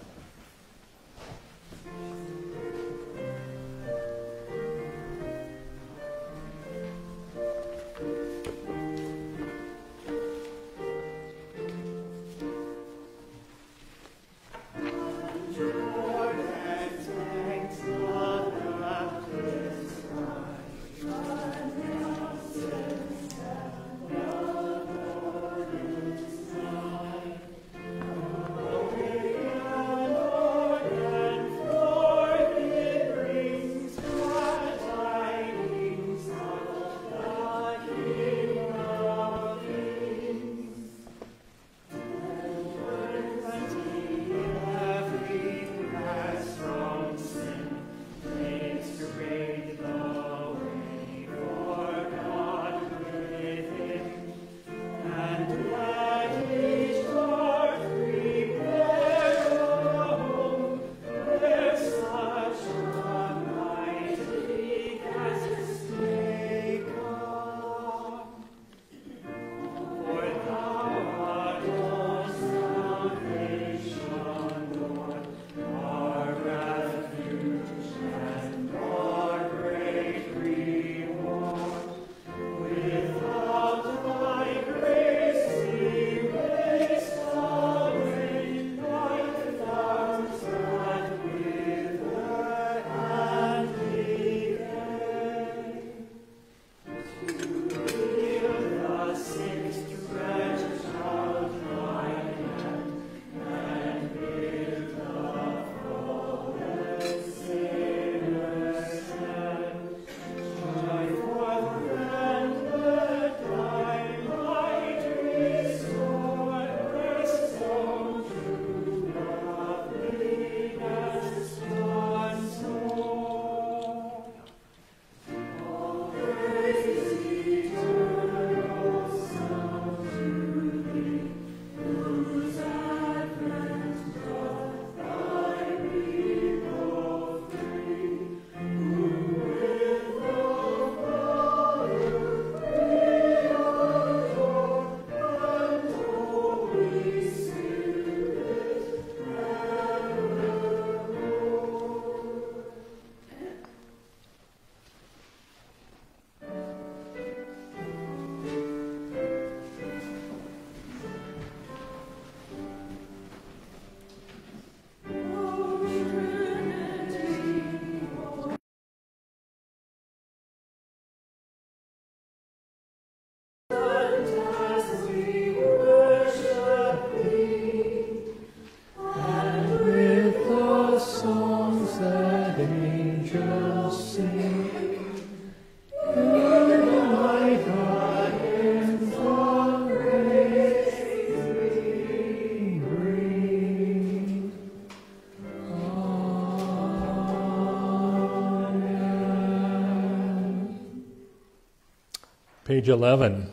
Page 11.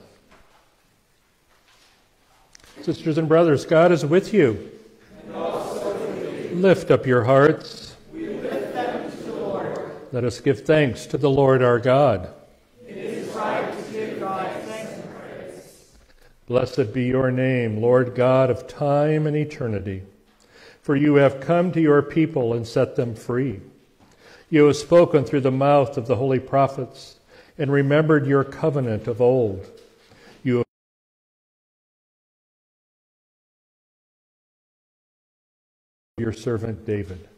Sisters and brothers, God is with you. Lift up your hearts. Let us give thanks to the Lord our God. To. Blessed be your name, Lord God of time and eternity. For you have come to your people and set them free. You have spoken through the mouth of the holy prophets and remembered your covenant of old. You your servant David.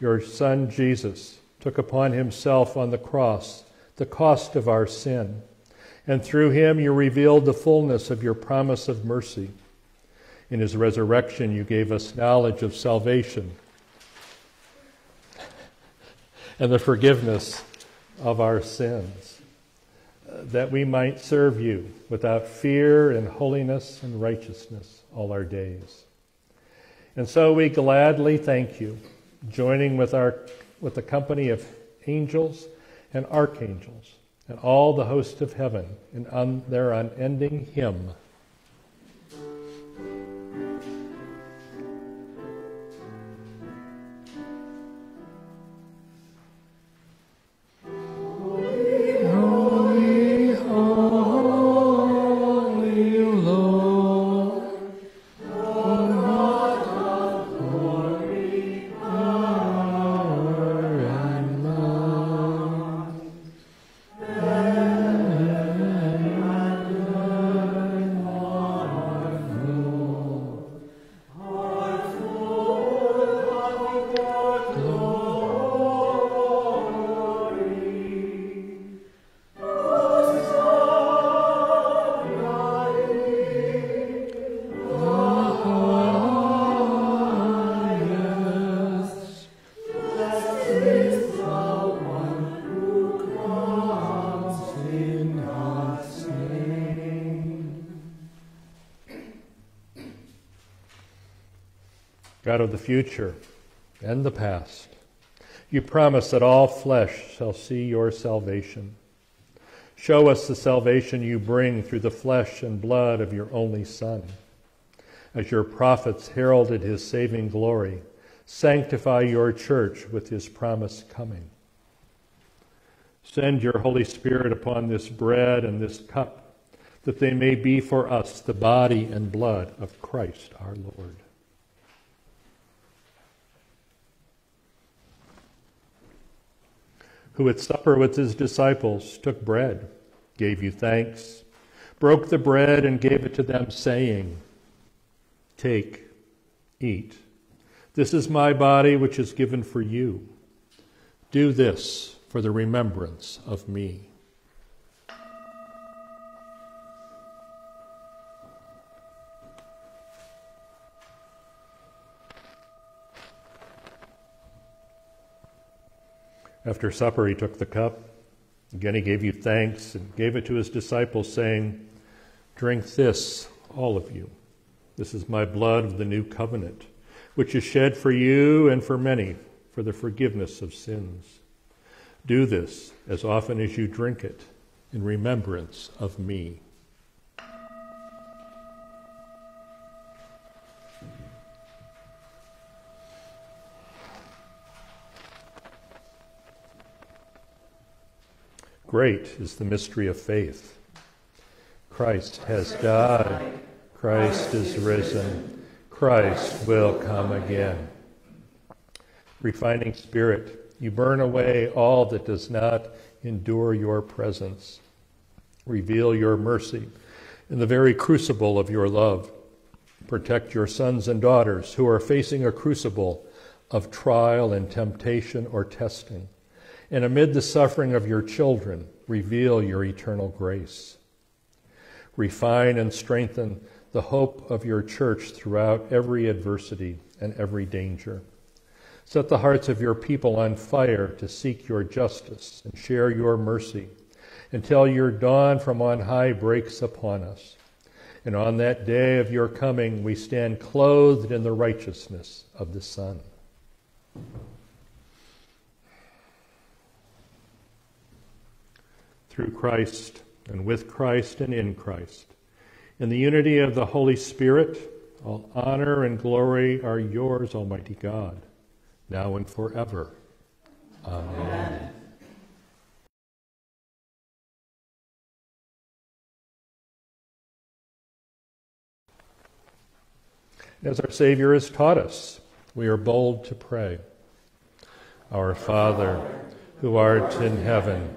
Your son Jesus took upon himself on the cross the cost of our sin, and through him you revealed the fullness of your promise of mercy. In his resurrection, you gave us knowledge of salvation and the forgiveness of our sins, uh, that we might serve you without fear and holiness and righteousness all our days. And so we gladly thank you, joining with, our, with the company of angels and archangels and all the host of heaven in un, their unending hymn. Of the future and the past, you promise that all flesh shall see your salvation. Show us the salvation you bring through the flesh and blood of your only Son. As your prophets heralded his saving glory, sanctify your church with his promised coming. Send your Holy Spirit upon this bread and this cup, that they may be for us the body and blood of Christ our Lord. Who at supper with his disciples took bread, gave you thanks, broke the bread, and gave it to them, saying, Take, eat. This is my body, which is given for you. Do this for the remembrance of me. After supper, he took the cup. Again, he gave you thanks and gave it to his disciples, saying, Drink this, all of you. This is my blood of the new covenant, which is shed for you and for many for the forgiveness of sins. Do this as often as you drink it in remembrance of me. Great is the mystery of faith. Christ has died. Christ is risen. Christ will come again. Refining Spirit, you burn away all that does not endure your presence. Reveal your mercy in the very crucible of your love. Protect your sons and daughters who are facing a crucible of trial and temptation or testing and amid the suffering of your children, reveal your eternal grace. Refine and strengthen the hope of your church throughout every adversity and every danger. Set the hearts of your people on fire to seek your justice and share your mercy until your dawn from on high breaks upon us. And on that day of your coming, we stand clothed in the righteousness of the Son. Through Christ, and with Christ, and in Christ. In the unity of the Holy Spirit, all honor and glory are yours, Almighty God, now and forever. Amen. Amen. As our Savior has taught us, we are bold to pray. Our Father, who art in heaven,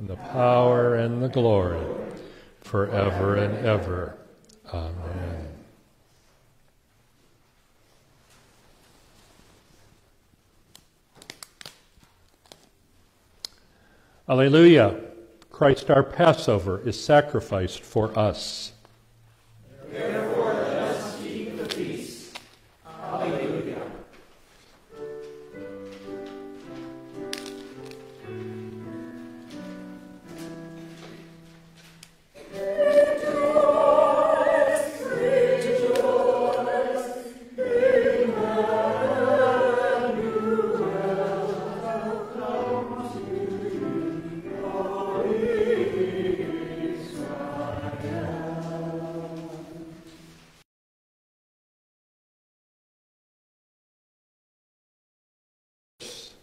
and the power, and the glory, forever and ever. Amen. Alleluia. Christ our Passover is sacrificed for us.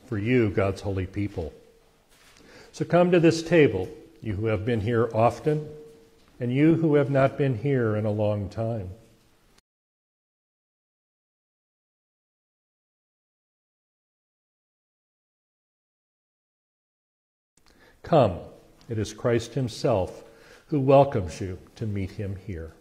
For you, God's holy people. So come to this table, you who have been here often, and you who have not been here in a long time. Come, it is Christ Himself who welcomes you to meet Him here.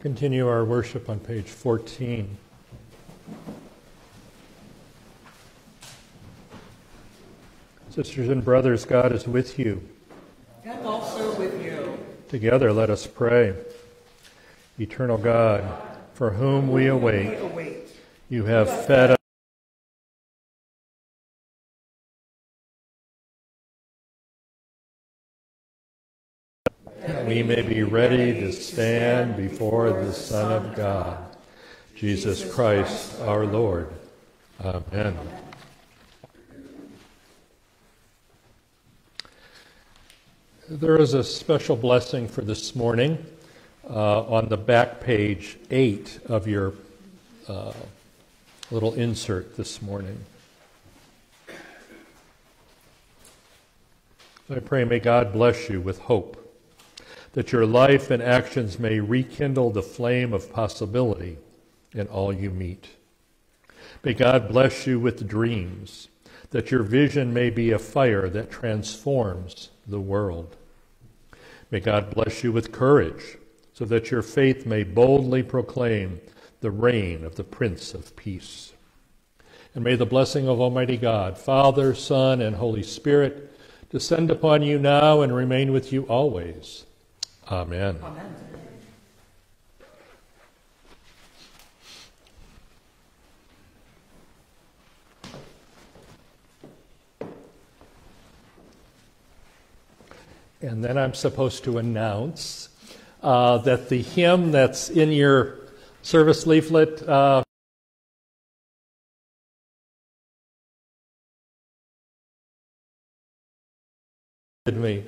Continue our worship on page 14. Sisters and brothers, God is with you. And also with you. Together, let us pray. Eternal God, for whom we await, you have fed us. we may be ready to stand before the Son of God, Jesus Christ our Lord. Amen. There is a special blessing for this morning uh, on the back page 8 of your uh, little insert this morning. I pray, may God bless you with hope, that your life and actions may rekindle the flame of possibility in all you meet. May God bless you with dreams, that your vision may be a fire that transforms the world. May God bless you with courage, so that your faith may boldly proclaim the reign of the Prince of Peace. And may the blessing of Almighty God, Father, Son, and Holy Spirit descend upon you now and remain with you always. Amen. Amen. And then I'm supposed to announce uh, that the hymn that's in your service leaflet uh, me.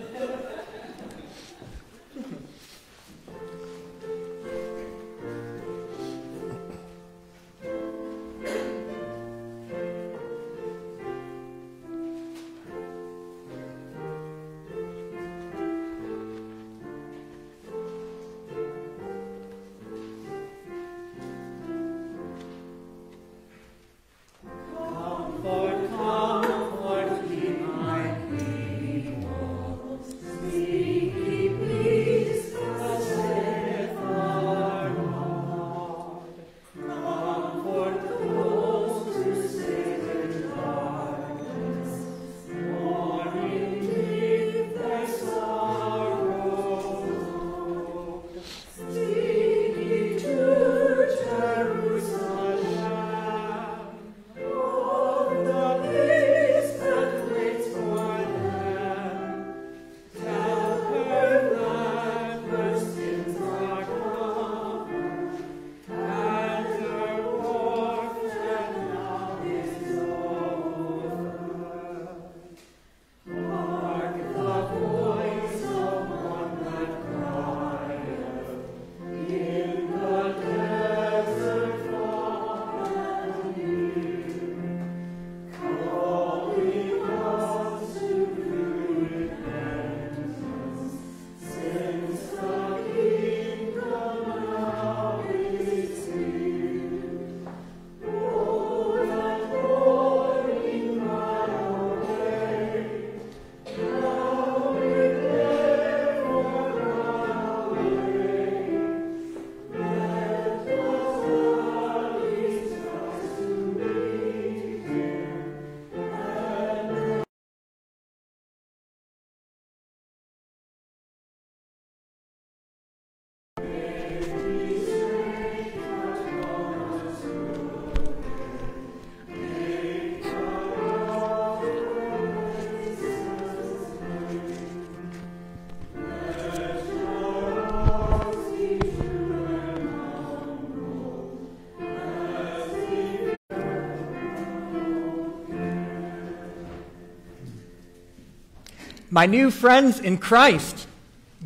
My new friends in Christ,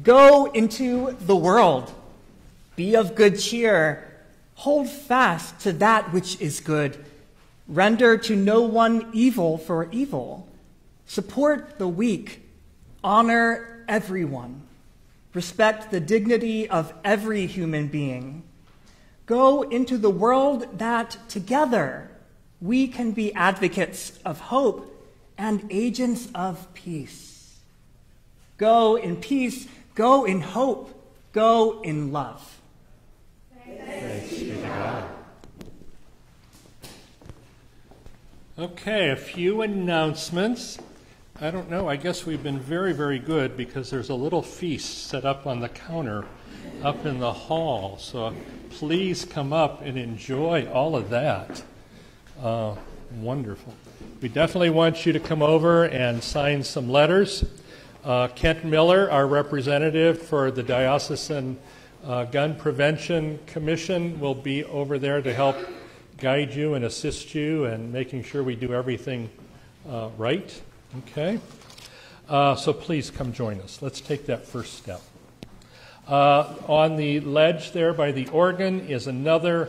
go into the world. Be of good cheer. Hold fast to that which is good. Render to no one evil for evil. Support the weak. Honor everyone. Respect the dignity of every human being. Go into the world that together we can be advocates of hope and agents of peace. Go in peace, go in hope, go in love. Thanks be to God. Okay, a few announcements. I don't know, I guess we've been very, very good because there's a little feast set up on the counter up in the hall. So please come up and enjoy all of that. Uh, wonderful. We definitely want you to come over and sign some letters. Uh, Kent Miller, our representative for the Diocesan uh, Gun Prevention Commission, will be over there to help guide you and assist you and making sure we do everything uh, right. Okay? Uh, so please come join us. Let's take that first step. Uh, on the ledge there by the organ is another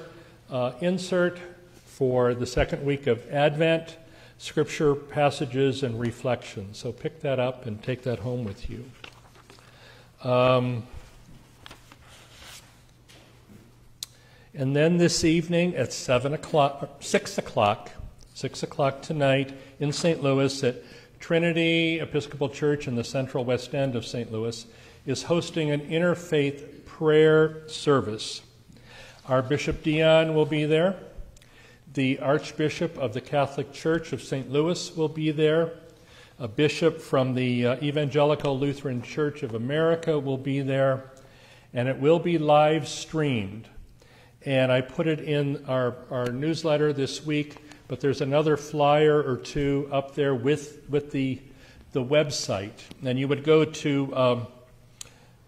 uh, insert for the second week of Advent scripture passages and reflections. So pick that up and take that home with you. Um, and then this evening at seven o'clock, six o'clock, six o'clock tonight in St. Louis at Trinity Episcopal Church in the Central West End of St. Louis is hosting an interfaith prayer service. Our Bishop Deon will be there. The Archbishop of the Catholic Church of St. Louis will be there. A bishop from the uh, Evangelical Lutheran Church of America will be there. And it will be live streamed. And I put it in our, our newsletter this week, but there's another flyer or two up there with, with the, the website. And you would go to um,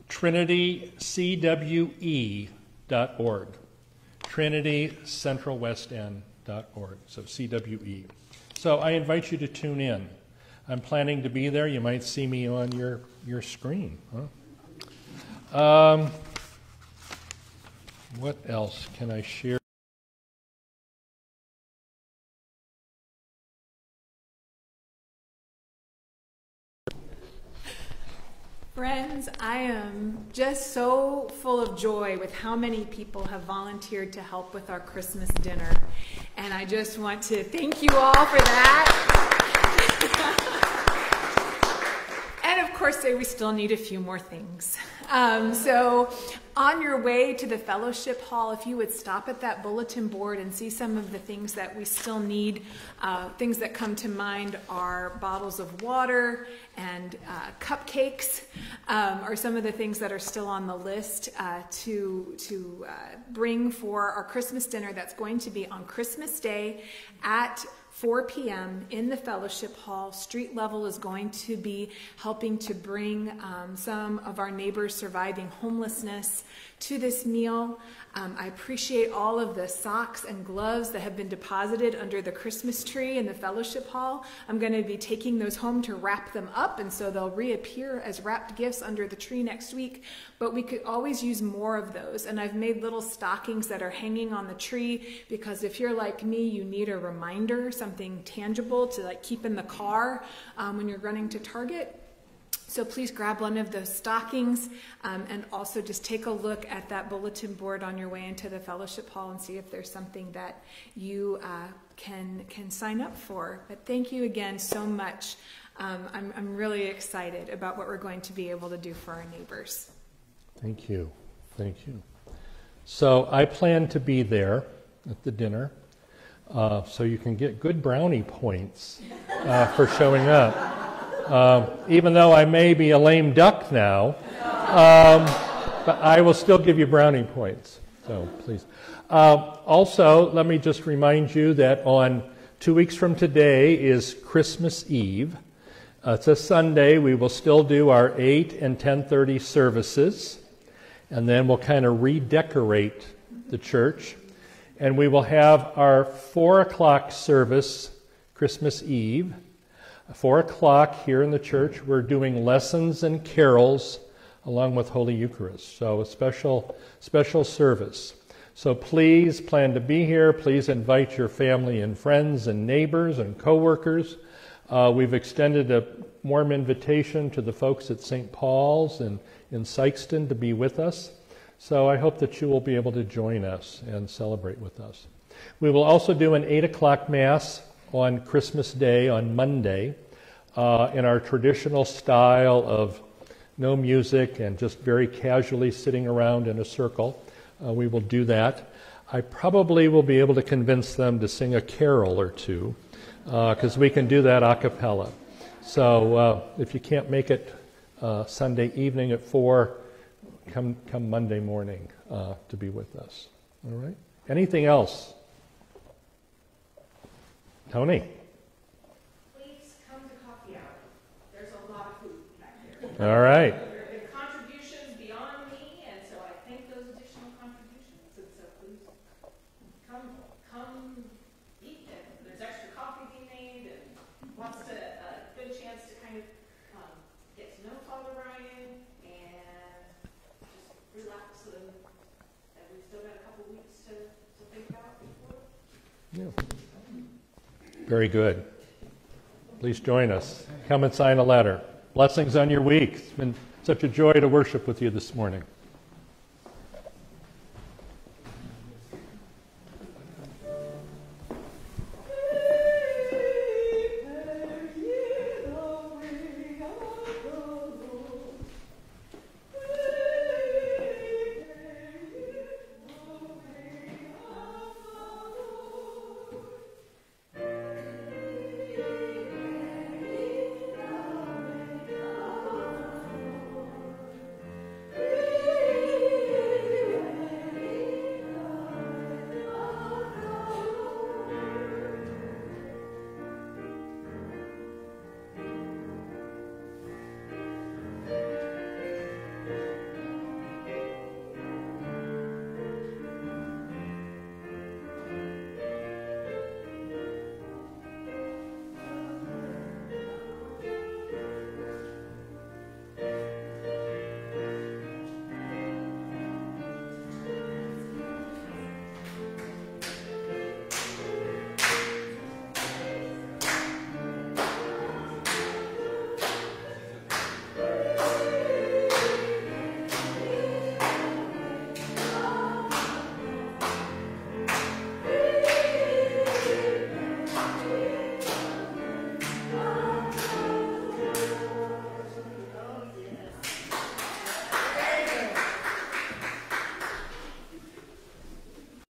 trinitycwe.org. Trinity Central West End org. So CWE. So I invite you to tune in. I'm planning to be there. You might see me on your, your screen. Huh? Um, what else can I share? Friends, I am just so full of joy with how many people have volunteered to help with our Christmas dinner. And I just want to thank you all for that. <laughs> course, say we still need a few more things. Um, so, on your way to the fellowship hall, if you would stop at that bulletin board and see some of the things that we still need, uh, things that come to mind are bottles of water and uh, cupcakes, um, are some of the things that are still on the list uh, to to uh, bring for our Christmas dinner. That's going to be on Christmas Day at 4 p.m. in the fellowship hall. Street level is going to be helping to bring um, some of our neighbors surviving homelessness to this meal. Um, I appreciate all of the socks and gloves that have been deposited under the Christmas tree in the fellowship hall. I'm going to be taking those home to wrap them up, and so they'll reappear as wrapped gifts under the tree next week. But we could always use more of those, and I've made little stockings that are hanging on the tree because if you're like me, you need a reminder, something tangible to like keep in the car um, when you're running to Target. So please grab one of those stockings um, and also just take a look at that bulletin board on your way into the fellowship hall and see if there's something that you uh, can, can sign up for. But thank you again so much. Um, I'm, I'm really excited about what we're going to be able to do for our neighbors. Thank you. Thank you. So I plan to be there at the dinner. Uh, so you can get good brownie points uh, for showing up. Um, even though I may be a lame duck now, um, but I will still give you brownie points. So please. Uh, also, let me just remind you that on two weeks from today is Christmas Eve. Uh, it's a Sunday. We will still do our 8 and 10:30 services, and then we'll kind of redecorate the church, and we will have our four o'clock service Christmas Eve 4 o'clock here in the church, we're doing lessons and carols along with Holy Eucharist. So a special, special service. So please plan to be here. Please invite your family and friends and neighbors and coworkers. Uh, we've extended a warm invitation to the folks at St. Paul's and in Sikeston to be with us. So I hope that you will be able to join us and celebrate with us. We will also do an 8 o'clock Mass on Christmas Day on Monday uh, in our traditional style of no music and just very casually sitting around in a circle. uh, we will do that. I probably will be able to convince them to sing a carol or two because we can do that a cappella. So uh, if you can't make it uh, Sunday evening at 4, come, come Monday morning uh, to be with us. All right? Anything else? Tony? Please come to coffee hour. There's a lot of food back there. All right. There have been contributions beyond me, and so I thank those additional contributions. And so please come, come eat. And there's extra coffee being made, and wants to a good chance to kind of um, get to know Father Ryan and just relax. And, and we've still got a couple weeks to, to think about before. Yeah. Very good. Please join us. Come and sign a letter. Blessings on your week. It's been such a joy to worship with you this morning.